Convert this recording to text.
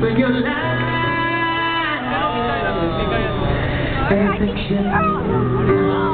for your life. Perfection.